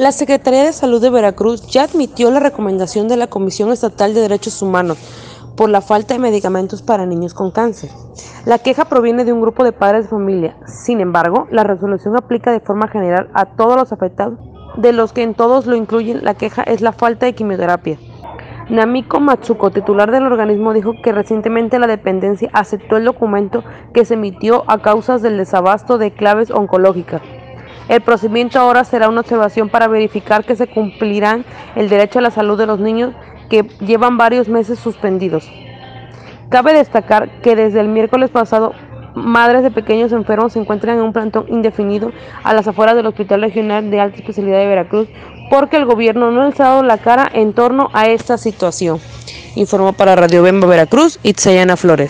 La Secretaría de Salud de Veracruz ya admitió la recomendación de la Comisión Estatal de Derechos Humanos por la falta de medicamentos para niños con cáncer. La queja proviene de un grupo de padres de familia. Sin embargo, la resolución aplica de forma general a todos los afectados, de los que en todos lo incluyen la queja es la falta de quimioterapia. Namiko Matsuko, titular del organismo, dijo que recientemente la dependencia aceptó el documento que se emitió a causa del desabasto de claves oncológicas. El procedimiento ahora será una observación para verificar que se cumplirán el derecho a la salud de los niños que llevan varios meses suspendidos. Cabe destacar que desde el miércoles pasado madres de pequeños enfermos se encuentran en un plantón indefinido a las afueras del Hospital Regional de Alta Especialidad de Veracruz porque el gobierno no ha alzado la cara en torno a esta situación. Informó para Radio Bemba Veracruz, Itzayana Flores.